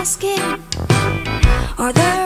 color of your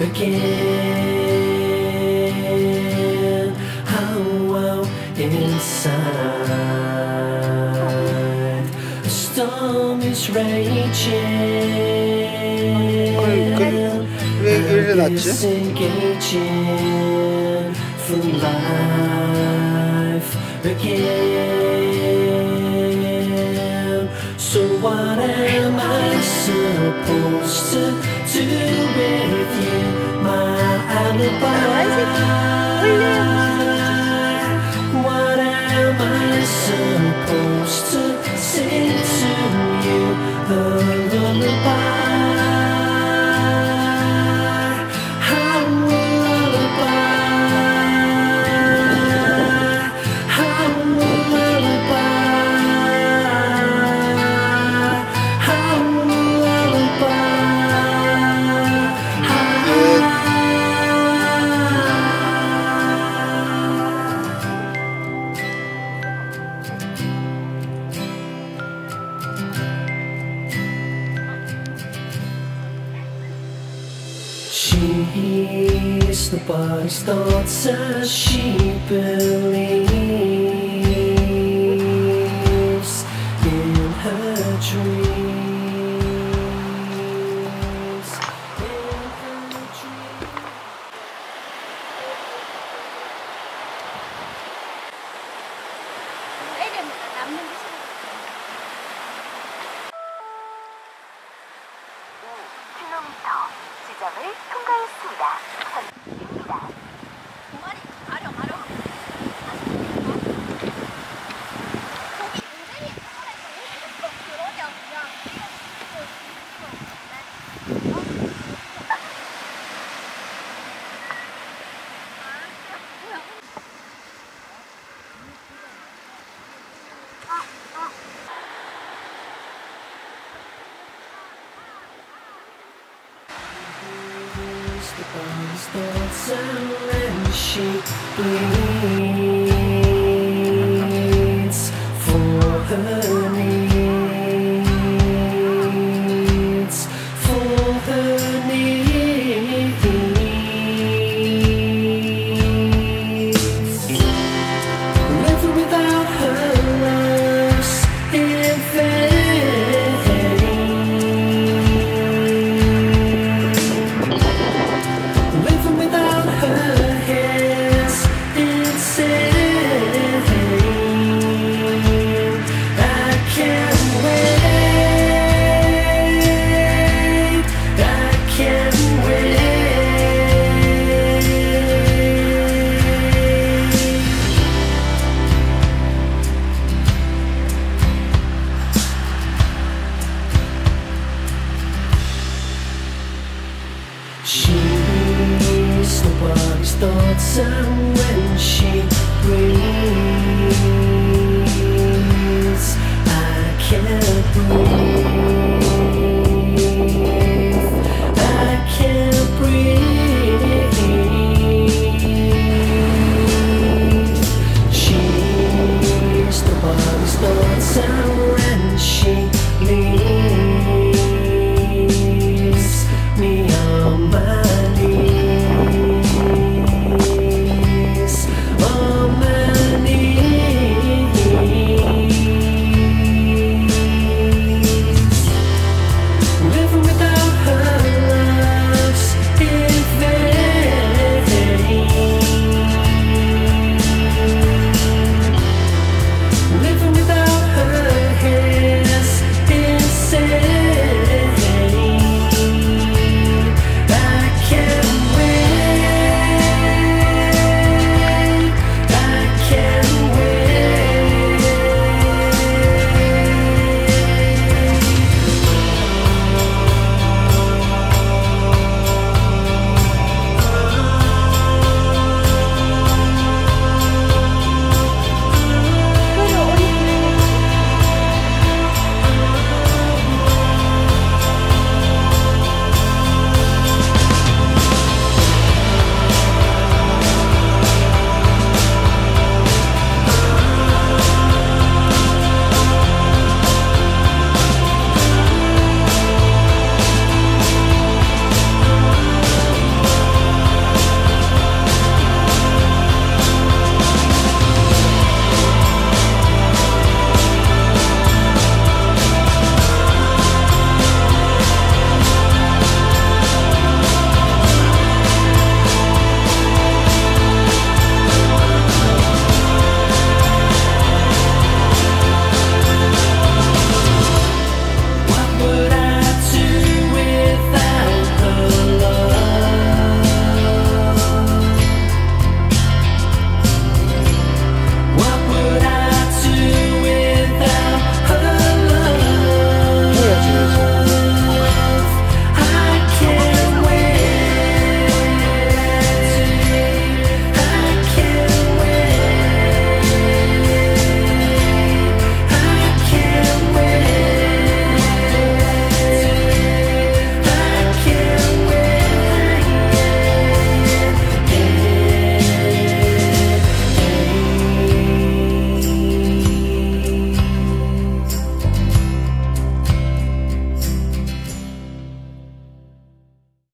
again? How well inside a storm is raging. 아유, 그, 왜 이래 났지? Disengaging from life again. Alibi? What She's the body's thoughts as she believes 지점을 통과했습니다. 전입니다. And for her